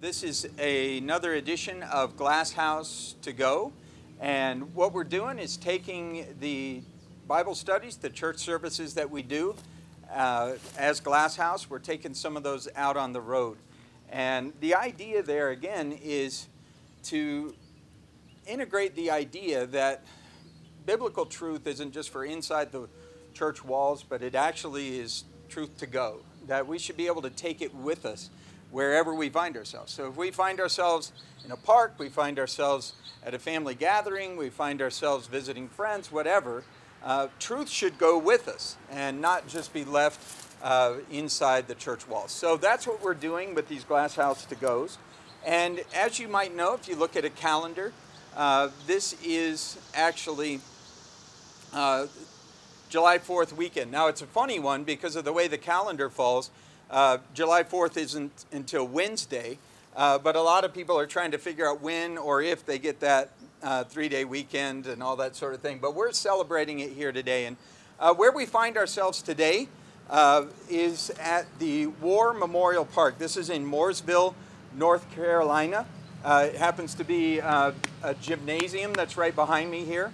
This is a, another edition of Glass House to Go. And what we're doing is taking the Bible studies, the church services that we do uh, as Glass House, we're taking some of those out on the road. And the idea there, again, is to integrate the idea that biblical truth isn't just for inside the church walls, but it actually is truth to go. That we should be able to take it with us wherever we find ourselves. So if we find ourselves in a park, we find ourselves at a family gathering, we find ourselves visiting friends, whatever, uh, truth should go with us and not just be left uh, inside the church walls. So that's what we're doing with these Glass House to Goes. And as you might know, if you look at a calendar, uh, this is actually uh, July 4th weekend. Now it's a funny one because of the way the calendar falls. Uh, July 4th isn't until Wednesday, uh, but a lot of people are trying to figure out when or if they get that uh, three-day weekend and all that sort of thing. But we're celebrating it here today. And uh, where we find ourselves today uh, is at the War Memorial Park. This is in Mooresville, North Carolina. Uh, it happens to be a gymnasium that's right behind me here.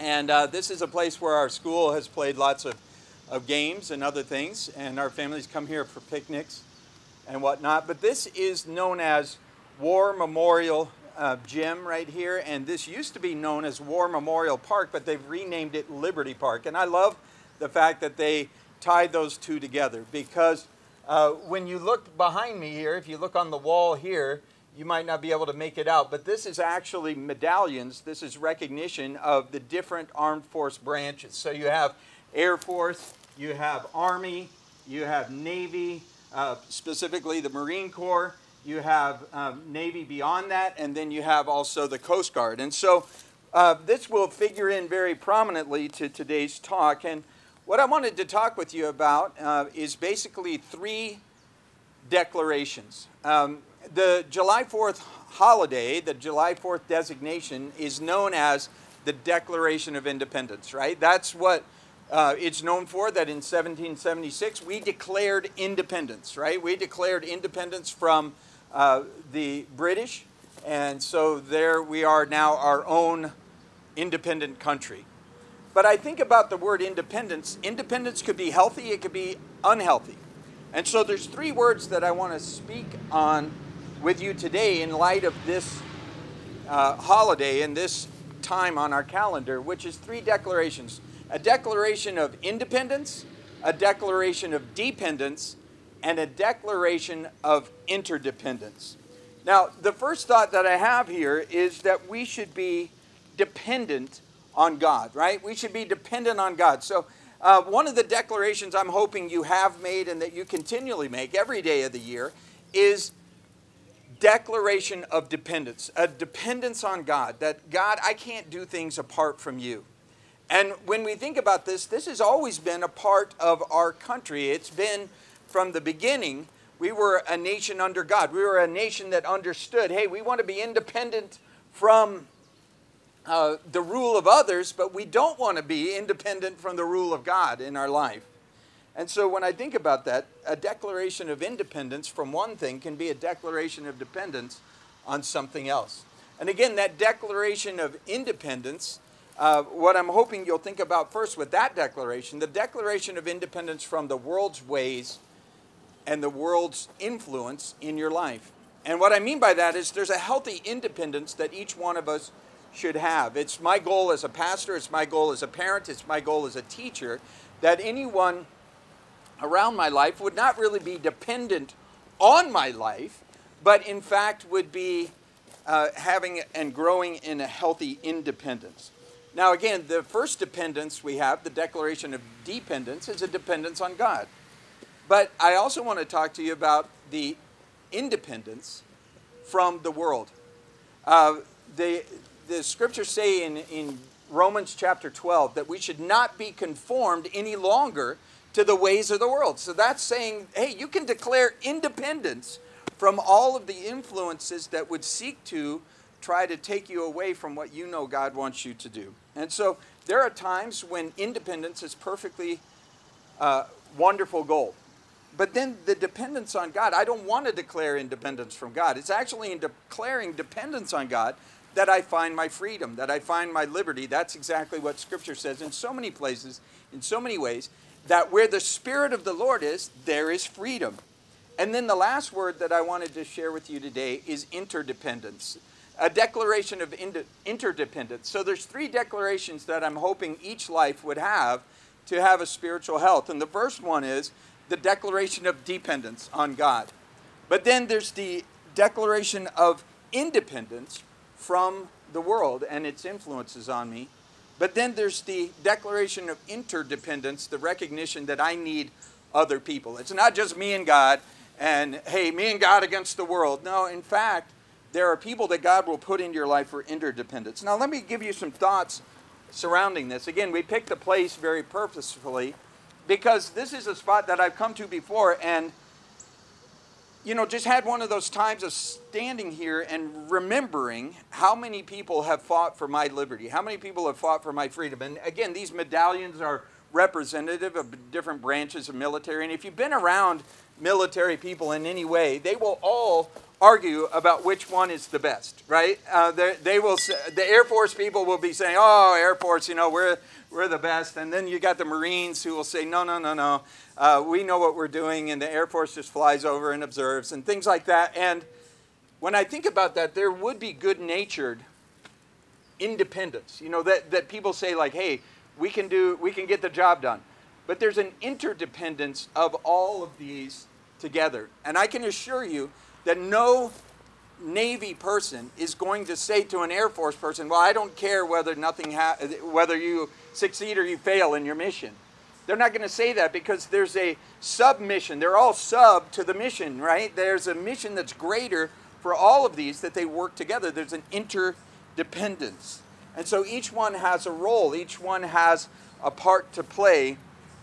And this is a place where our school has played lots of of games and other things, and our families come here for picnics and whatnot. But this is known as War Memorial uh, Gym right here, and this used to be known as War Memorial Park, but they've renamed it Liberty Park. And I love the fact that they tied those two together because uh, when you look behind me here, if you look on the wall here, you might not be able to make it out, but this is actually medallions. This is recognition of the different armed force branches. So you have Air Force, you have Army, you have Navy, uh, specifically the Marine Corps, you have um, Navy beyond that, and then you have also the Coast Guard. And so uh, this will figure in very prominently to today's talk. And what I wanted to talk with you about uh, is basically three declarations. Um, the July 4th holiday, the July 4th designation, is known as the Declaration of Independence, right? That's what uh, it's known for that in 1776 we declared independence, right? We declared independence from uh, the British, and so there we are now our own independent country. But I think about the word independence. Independence could be healthy, it could be unhealthy. And so there's three words that I want to speak on with you today in light of this uh, holiday and this time on our calendar, which is three declarations a declaration of independence, a declaration of dependence, and a declaration of interdependence. Now, the first thought that I have here is that we should be dependent on God, right? We should be dependent on God. So, uh, one of the declarations I'm hoping you have made and that you continually make every day of the year is declaration of dependence, a dependence on God. That God, I can't do things apart from you. And when we think about this, this has always been a part of our country. It's been from the beginning. We were a nation under God. We were a nation that understood hey, we want to be independent from uh, the rule of others, but we don't want to be independent from the rule of God in our life. And so when I think about that, a declaration of independence from one thing can be a declaration of dependence on something else. And again, that declaration of independence uh, what I'm hoping you'll think about first with that declaration, the declaration of independence from the world's ways and the world's influence in your life. And what I mean by that is there's a healthy independence that each one of us should have. It's my goal as a pastor, it's my goal as a parent, it's my goal as a teacher that anyone around my life would not really be dependent on my life, but in fact would be uh, having and growing in a healthy independence. Now, again, the first dependence we have, the declaration of dependence, is a dependence on God. But I also want to talk to you about the independence from the world. Uh, the, the scriptures say in, in Romans chapter 12 that we should not be conformed any longer to the ways of the world. So that's saying, hey, you can declare independence from all of the influences that would seek to try to take you away from what you know God wants you to do. And so there are times when independence is perfectly uh, wonderful goal. but then the dependence on God, I don't want to declare independence from God. It's actually in declaring dependence on God that I find my freedom, that I find my liberty. That's exactly what Scripture says in so many places, in so many ways, that where the Spirit of the Lord is, there is freedom. And then the last word that I wanted to share with you today is interdependence. A declaration of interdependence. So there's three declarations that I'm hoping each life would have to have a spiritual health. And the first one is the declaration of dependence on God. But then there's the declaration of independence from the world and its influences on me. But then there's the declaration of interdependence, the recognition that I need other people. It's not just me and God and, hey, me and God against the world. No, in fact, there are people that God will put into your life for interdependence. Now, let me give you some thoughts surrounding this. Again, we picked the place very purposefully because this is a spot that I've come to before and you know, just had one of those times of standing here and remembering how many people have fought for my liberty, how many people have fought for my freedom. And again, these medallions are representative of different branches of military. And if you've been around military people in any way, they will all argue about which one is the best, right? Uh, they will. The Air Force people will be saying, "Oh, Air Force, you know, we're we're the best," and then you got the Marines who will say, "No, no, no, no, uh, we know what we're doing," and the Air Force just flies over and observes and things like that. And when I think about that, there would be good-natured independence. You know, that that people say like, "Hey, we can do, we can get the job done," but there's an interdependence of all of these together, and I can assure you that no Navy person is going to say to an Air Force person, "Well, I don't care whether nothing whether you succeed or you fail in your mission." They're not going to say that because there's a submission. They're all sub to the mission, right? There's a mission that's greater for all of these that they work together. There's an interdependence. And so each one has a role, each one has a part to play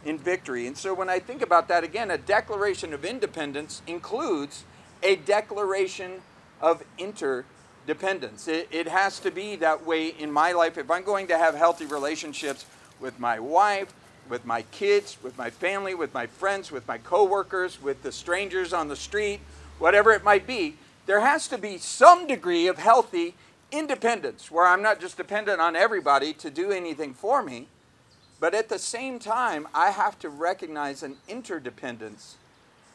in victory. And so when I think about that again, a declaration of independence includes a declaration of interdependence. It, it has to be that way in my life. If I'm going to have healthy relationships with my wife, with my kids, with my family, with my friends, with my coworkers, with the strangers on the street, whatever it might be, there has to be some degree of healthy independence where I'm not just dependent on everybody to do anything for me, but at the same time, I have to recognize an interdependence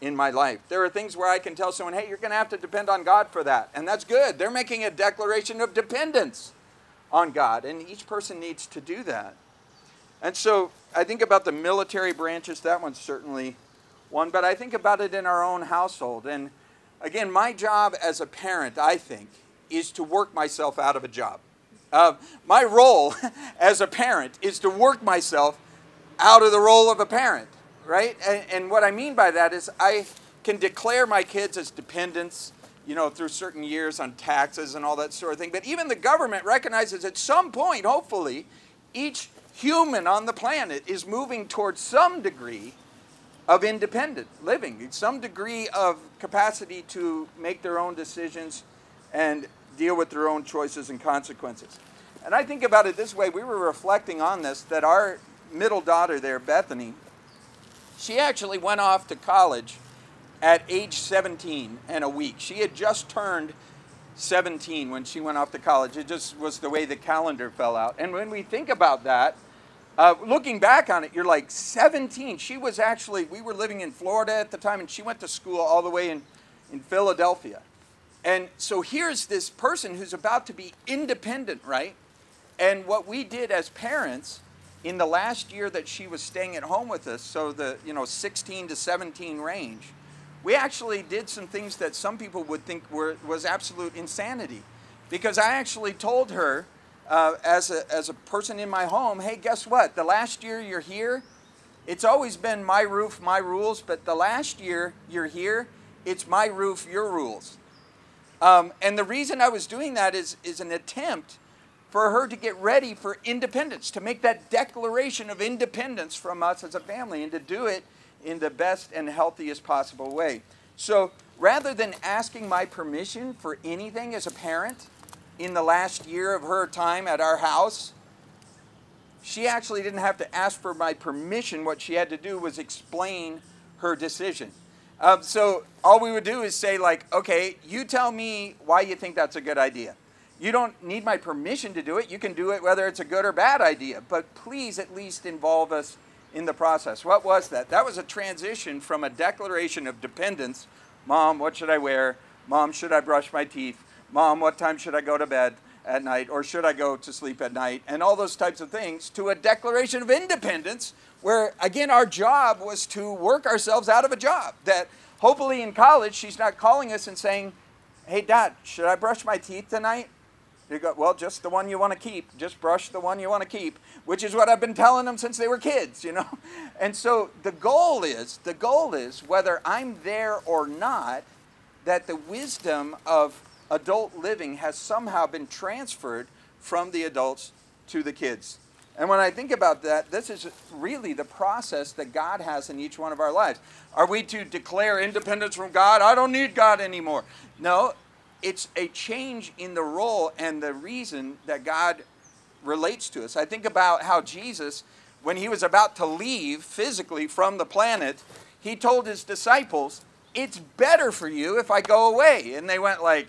in my life. There are things where I can tell someone, hey, you're going to have to depend on God for that. And that's good. They're making a declaration of dependence on God. And each person needs to do that. And so I think about the military branches. That one's certainly one. But I think about it in our own household. And again, my job as a parent, I think, is to work myself out of a job. Uh, my role as a parent is to work myself out of the role of a parent right? And, and what I mean by that is I can declare my kids as dependents, you know, through certain years on taxes and all that sort of thing. But even the government recognizes at some point, hopefully, each human on the planet is moving towards some degree of independent living, some degree of capacity to make their own decisions and deal with their own choices and consequences. And I think about it this way we were reflecting on this that our middle daughter there, Bethany, she actually went off to college at age 17 and a week. She had just turned 17 when she went off to college. It just was the way the calendar fell out. And when we think about that, uh, looking back on it, you're like 17. She was actually, we were living in Florida at the time, and she went to school all the way in, in Philadelphia. And so here's this person who's about to be independent, right? And what we did as parents in the last year that she was staying at home with us, so the you know 16 to 17 range, we actually did some things that some people would think were was absolute insanity, because I actually told her uh, as a as a person in my home, hey, guess what? The last year you're here, it's always been my roof, my rules, but the last year you're here, it's my roof, your rules. Um, and the reason I was doing that is is an attempt for her to get ready for independence, to make that declaration of independence from us as a family, and to do it in the best and healthiest possible way. So rather than asking my permission for anything as a parent in the last year of her time at our house, she actually didn't have to ask for my permission. What she had to do was explain her decision. Um, so all we would do is say, like, okay, you tell me why you think that's a good idea. You don't need my permission to do it. You can do it whether it's a good or bad idea, but please at least involve us in the process. What was that? That was a transition from a declaration of dependence Mom, what should I wear? Mom, should I brush my teeth? Mom, what time should I go to bed at night? Or should I go to sleep at night? And all those types of things to a declaration of independence where, again, our job was to work ourselves out of a job. That hopefully in college, she's not calling us and saying, Hey, Dad, should I brush my teeth tonight? You go, well, just the one you want to keep. Just brush the one you want to keep, which is what I've been telling them since they were kids, you know? And so the goal is, the goal is whether I'm there or not, that the wisdom of adult living has somehow been transferred from the adults to the kids. And when I think about that, this is really the process that God has in each one of our lives. Are we to declare independence from God? I don't need God anymore. No, it's a change in the role and the reason that God relates to us. I think about how Jesus, when he was about to leave physically from the planet, he told his disciples, It's better for you if I go away. And they went like,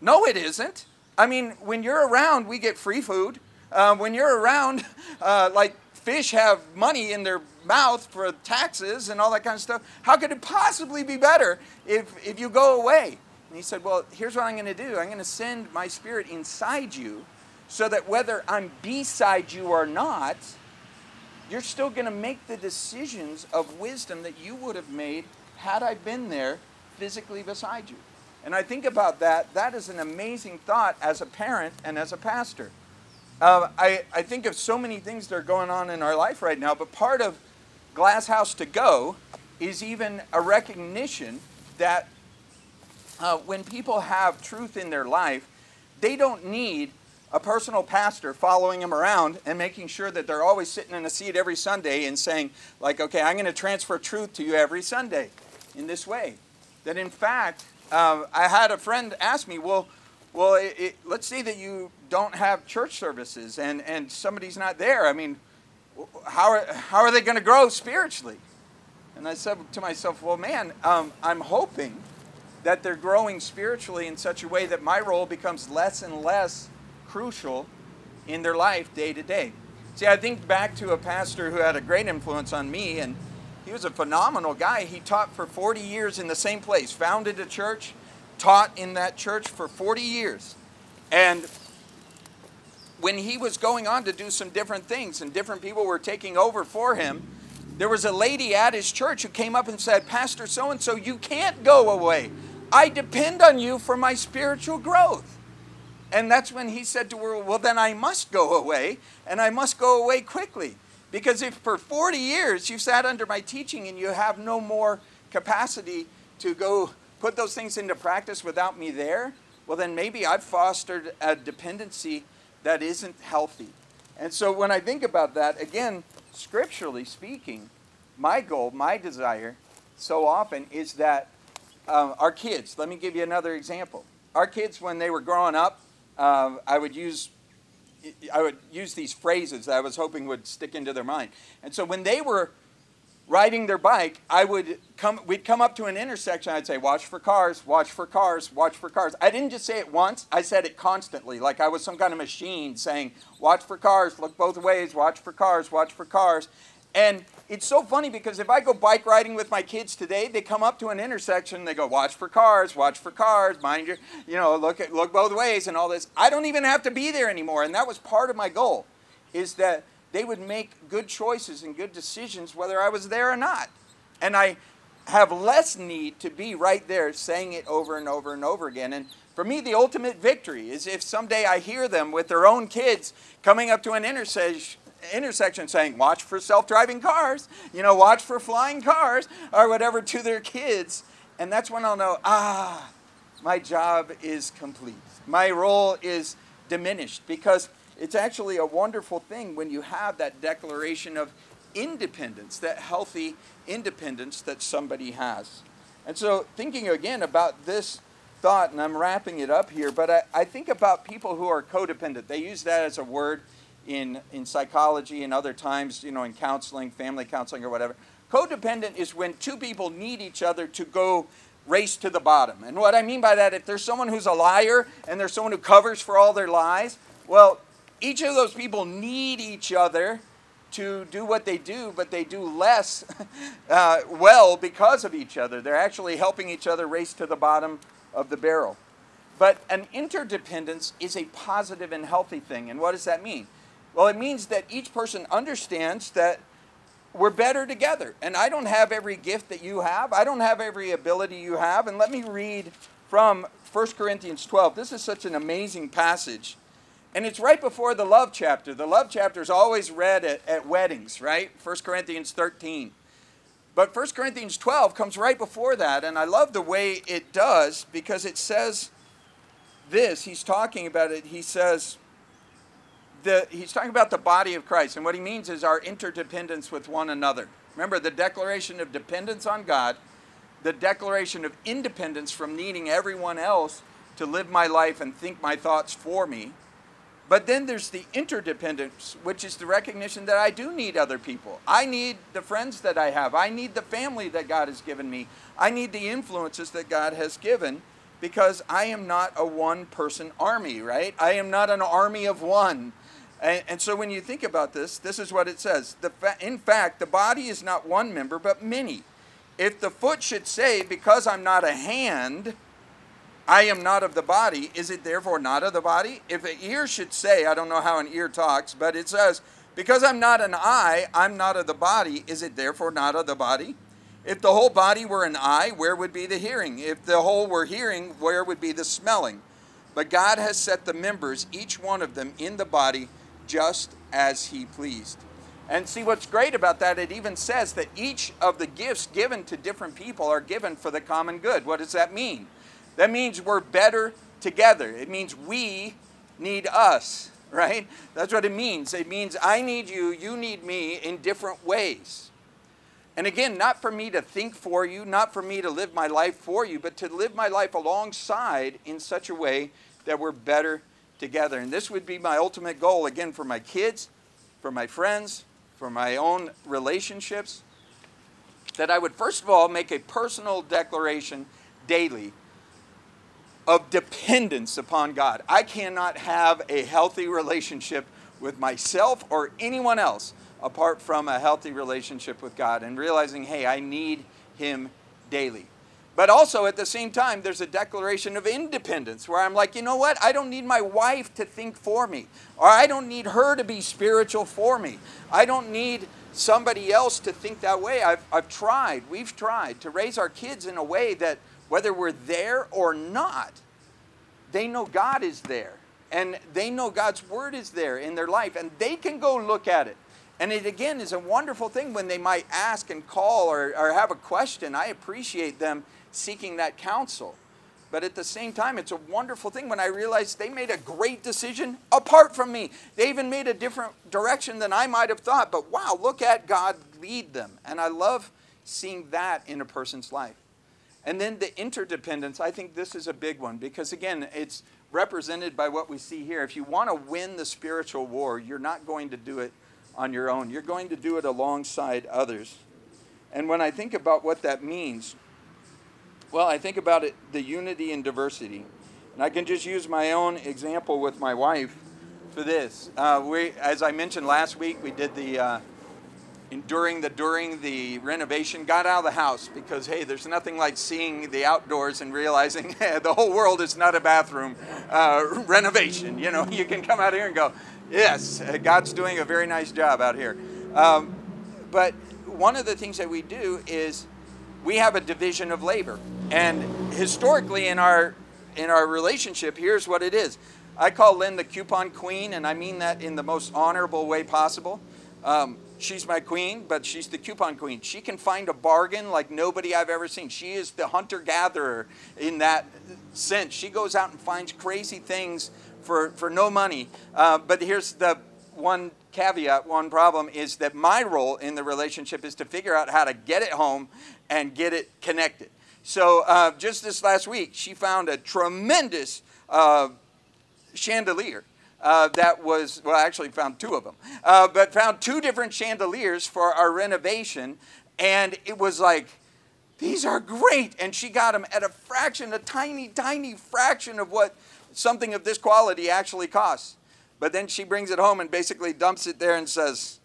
No, it isn't. I mean, when you're around, we get free food uh, when you're around, uh, like fish have money in their mouth for taxes and all that kind of stuff. How could it possibly be better if, if you go away? And he said, Well, here's what I'm going to do I'm going to send my spirit inside you so that whether I'm beside you or not, you're still going to make the decisions of wisdom that you would have made had I been there physically beside you. And I think about that. That is an amazing thought as a parent and as a pastor. Uh, I, I think of so many things that are going on in our life right now, but part of Glass House to Go is even a recognition that uh, when people have truth in their life, they don't need a personal pastor following them around and making sure that they're always sitting in a seat every Sunday and saying, like, okay, I'm going to transfer truth to you every Sunday in this way. That in fact, uh, I had a friend ask me, well, well, it, it, let's say that you don't have church services and, and somebody's not there. I mean, how are, how are they going to grow spiritually? And I said to myself, well, man, um, I'm hoping that they're growing spiritually in such a way that my role becomes less and less crucial in their life day to day. See, I think back to a pastor who had a great influence on me, and he was a phenomenal guy. He taught for 40 years in the same place, founded a church, taught in that church for 40 years. And when he was going on to do some different things and different people were taking over for him, there was a lady at his church who came up and said, Pastor so and so, you can't go away. I depend on you for my spiritual growth. And that's when he said to her, Well, then I must go away, and I must go away quickly. Because if for 40 years you sat under my teaching and you have no more capacity to go put those things into practice without me there, well, then maybe I've fostered a dependency that isn't healthy. And so when I think about that, again, scripturally speaking, my goal, my desire, so often is that uh, our kids, let me give you another example. Our kids, when they were growing up, uh, I would use I would use these phrases that I was hoping would stick into their mind. And so when they were riding their bike, I would come, we'd come up to an intersection. I'd say, watch for cars, watch for cars, watch for cars. I didn't just say it once, I said it constantly, like I was some kind of machine saying, watch for cars, look both ways, watch for cars, watch for cars. And it's so funny because if I go bike riding with my kids today, they come up to an intersection, they go, watch for cars, watch for cars, mind your, you know, look at, look both ways and all this. I don't even have to be there anymore. And that was part of my goal, is that they would make good choices and good decisions whether I was there or not. And I have less need to be right there saying it over and over and over again. And for me, the ultimate victory is if someday I hear them with their own kids coming up to an intersection intersection saying, watch for self-driving cars, you know, watch for flying cars, or whatever to their kids. And that's when I'll know, ah, my job is complete. My role is diminished because it's actually a wonderful thing when you have that declaration of independence, that healthy independence that somebody has. And so, thinking again about this thought, and I'm wrapping it up here, but I, I think about people who are codependent. They use that as a word in, in psychology and other times, you know, in counseling, family counseling or whatever. Codependent is when two people need each other to go race to the bottom. And what I mean by that, if there's someone who's a liar and there's someone who covers for all their lies, well, each of those people need each other to do what they do, but they do less uh, well because of each other. They're actually helping each other race to the bottom of the barrel. But an interdependence is a positive and healthy thing. And what does that mean? Well, it means that each person understands that we're better together. And I don't have every gift that you have, I don't have every ability you have. And let me read from 1 Corinthians 12. This is such an amazing passage. And it's right before the love chapter. The love chapter is always read at, at weddings, right? 1 Corinthians 13. But 1 Corinthians 12 comes right before that. And I love the way it does because it says this. He's talking about it. He says, the, he's talking about the body of Christ, and what he means is our interdependence with one another. Remember the declaration of dependence on God, the declaration of independence from needing everyone else to live my life and think my thoughts for me. But then there's the interdependence, which is the recognition that I do need other people. I need the friends that I have. I need the family that God has given me. I need the influences that God has given because I am not a one person army, right? I am not an army of one. And, and, so when you think about this, this is what it says. The fa in fact, the body is not one member, but many. If the foot should say, Because I'm not a hand, I am not of the body, is it therefore not of the body? If an ear should say, I don't know how an ear talks, but it says, Because I'm not an eye, I'm not of the body, is it therefore not of the body? If the whole body were an eye, where would be the hearing? If the whole were hearing, where would be the smelling? But God has set the members, each one of them, in the body just as he pleased. And see what's great about that, it even says that each of the gifts given to different people are given for the common good. What does that mean? That means we're better together. It means we need us, right? That's what it means. It means I need you, you need me in different ways. And again, not for me to think for you, not for me to live my life for you, but to live my life alongside in such a way that we're better together. And this would be my ultimate goal, again, for my kids, for my friends, for my own relationships, that I would first of all make a personal declaration daily of dependence upon God. I cannot have a healthy relationship with myself or anyone else apart from a healthy relationship with God and realizing, hey, I need Him daily. But also at the same time, there's a declaration of independence where I'm like, you know what? I don't need my wife to think for me, or I don't need her to be spiritual for me. I don't need somebody else to think that way. I've, I've tried, we've tried to raise our kids in a way that whether we're there or not, they know God is there. And they know God's word is there in their life, and they can go look at it. And it again is a wonderful thing when they might ask and call or, or have a question. I appreciate them seeking that counsel. But at the same time, it's a wonderful thing when I realized they made a great decision apart from me. They even made a different direction than I might have thought. But wow, look at God lead them. And I love seeing that in a person's life. And then the interdependence, I think this is a big one because, again, it's represented by what we see here. If you want to win the spiritual war, you're not going to do it on your own, you're going to do it alongside others. And when I think about what that means, well, I think about it the unity and diversity. And I can just use my own example with my wife for this. Uh, we, as I mentioned last week, we did the uh, during the during the renovation, got out of the house because hey, there's nothing like seeing the outdoors and realizing the whole world is not a bathroom uh, renovation. You know, you can come out here and go, yes, God's doing a very nice job out here. Um, but one of the things that we do is we have a division of labor. And historically in our in our relationship, here's what it is. I call Lynn the coupon queen, and I mean that in the most honorable way possible. Um, she's my queen, but she's the coupon queen. She can find a bargain like nobody I've ever seen. She is the hunter gatherer in that sense. She goes out and finds crazy things for, for no money. Uh, but here's the one caveat, one problem is that my role in the relationship is to figure out how to get it home and get it connected. So uh, just this last week, she found a tremendous uh, chandelier. Uh, that was, well, I actually found two of them, uh, but found two different chandeliers for our renovation And it was like, these are great. And she got them at a fraction, a tiny, tiny fraction of what something of this quality actually costs. But then she brings it home and basically dumps it there and says,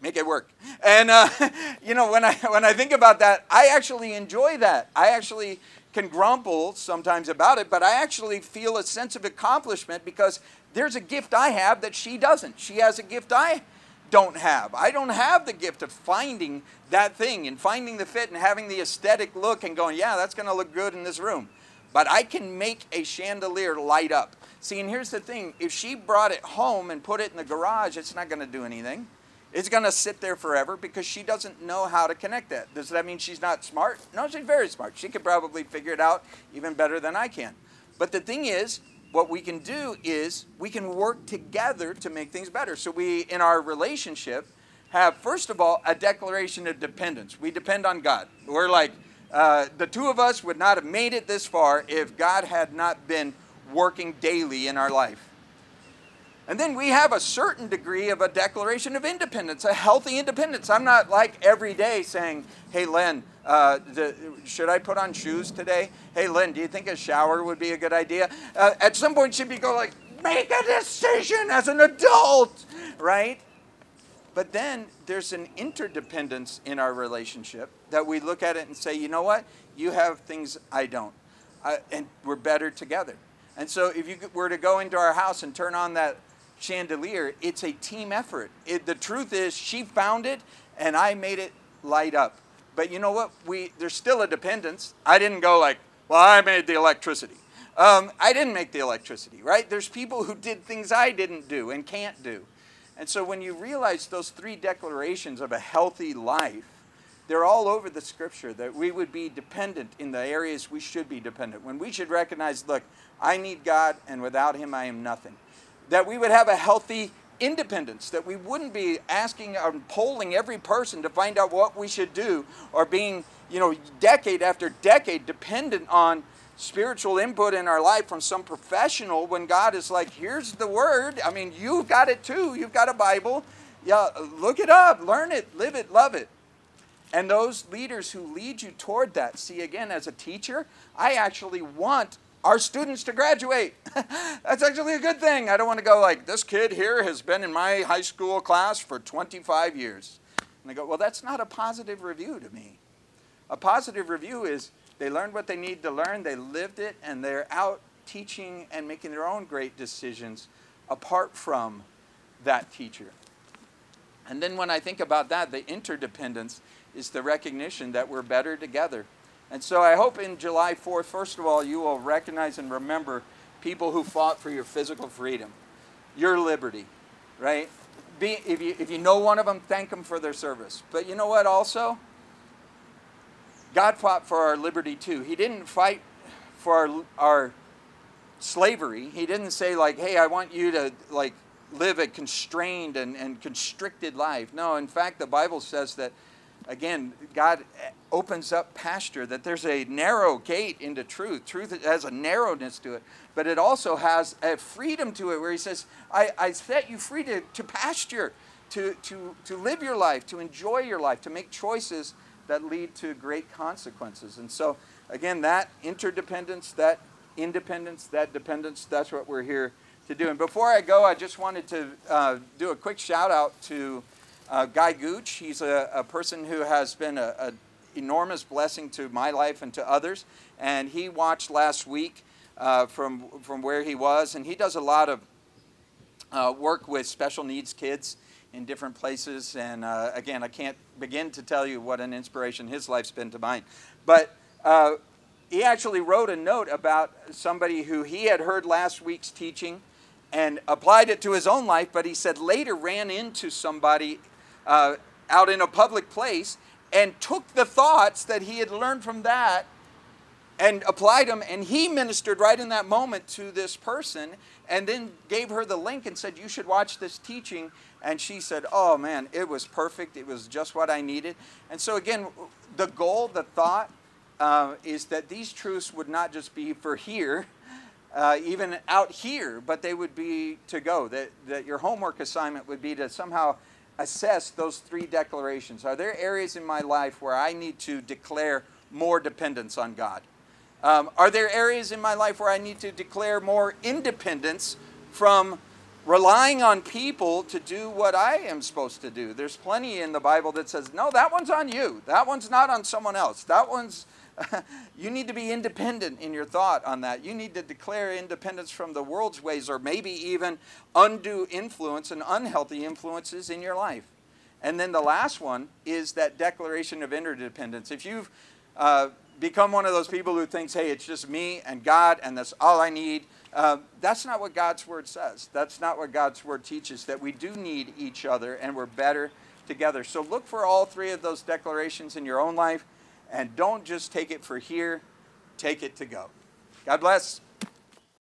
make it work. And, uh, you know, when I, when I think about that, I actually enjoy that. I actually can grumble sometimes about it, but I actually feel a sense of accomplishment because there's a gift I have that she doesn't. She has a gift I don't have. I don't have the gift of finding that thing and finding the fit and having the aesthetic look and going, yeah, that's going to look good in this room. But I can make a chandelier light up. See, and here's the thing if she brought it home and put it in the garage, it's not going to do anything. It's going to sit there forever because she doesn't know how to connect that. Does that mean she's not smart? No, she's very smart. She could probably figure it out even better than I can. But the thing is, what we can do is we can work together to make things better. So we, in our relationship, have first of all a declaration of dependence. We depend on God. We're like uh, the two of us would not have made it this far if God had not been working daily in our life. And then we have a certain degree of a declaration of independence, a healthy independence. I'm not like every day saying, hey, Len, uh, the, should I put on shoes today? Hey, Len, do you think a shower would be a good idea? Uh, at some point, should be go like, make a decision as an adult, right? But then there's an interdependence in our relationship that we look at it and say, you know what? You have things I don't. Uh, and we're better together. And so if you were to go into our house and turn on that chandelier, it's a team effort. It, the truth is, she found it and I made it light up. But you know what? We, there's still a dependence. I didn't go like, well, I made the electricity. Um, I didn't make the electricity, right? There's people who did things I didn't do and can't do. And so when you realize those three declarations of a healthy life, they're all over the scripture that we would be dependent in the areas we should be dependent. When we should recognize, look, I need God, and without Him, I am nothing that we would have a healthy independence, that we wouldn't be asking or polling every person to find out what we should do or being, you know, decade after decade dependent on spiritual input in our life from some professional when God is like, here's the word. I mean, you've got it too. You've got a Bible. Yeah, look it up, learn it, live it, love it. And those leaders who lead you toward that, see, again, as a teacher, I actually want our students to graduate. That's actually a good thing. I don't want to go like, this kid here has been in my high school class for 25 years. And they go, well, that's not a positive review to me. A positive review is they learned what they need to learn, they lived it, and they're out teaching and making their own great decisions apart from that teacher. And then when I think about that, the interdependence is the recognition that we're better together. And so I hope in July 4th, first of all, you will recognize and remember people who fought for your physical freedom, your liberty, right? Be, if, you, if you know one of them, thank them for their service. But you know what also? God fought for our liberty too. He didn't fight for our, our slavery. He didn't say like, hey, I want you to like live a constrained and, and constricted life. No, in fact, the Bible says that again, God opens up pasture, that there's a narrow gate into truth. Truth has a narrowness to it, but it also has a freedom to it where He says, I, I set you free to, to pasture, to, to, to live your life, to enjoy your life, to make choices that lead to great consequences. And so, again, that interdependence, that independence, that dependence, that's what we're here to do. And before I go, I just wanted to uh, do a quick shout out to. Uh, Guy Gooch, he's a, a, person who has been an enormous blessing to my life and to others. And he watched last week uh, from, from where he was, and he does a lot of uh, work with special needs kids in different places. And uh, again, I can't begin to tell you what an inspiration his life's been to mine. But uh, he actually wrote a note about somebody who he had heard last week's teaching and applied it to his own life, but he said later ran into somebody uh, out in a public place and took the thoughts that he had learned from that and applied them and he ministered right in that moment to this person and then gave her the link and said you should watch this teaching. And she said oh man it was perfect. It was just what i needed. And so again the goal the thought uh, is that these truths would not just be for here uh, even out here but they would be to go that, that your homework assignment would be to somehow assess those three declarations. Are there areas in my life where I need to declare more dependence on God? Um, are there areas in my life where I need to declare more independence from relying on people to do what I am supposed to do? There's plenty in the Bible that says, no, that one's on you. That one's not on someone else. That one's, you need to be independent in your thought on that. You need to declare independence from the world's ways or maybe even undue influence and unhealthy influences in your life. And then the last one is that declaration of interdependence. If you've uh, become one of those people who thinks, hey, it's just me and God and that's all I need. Uh, that's not what God's Word says. That's not what God's Word teaches, that we do need each other and we're better together. So look for all three of those declarations in your own life and don't just take it for here, take it to go. God bless.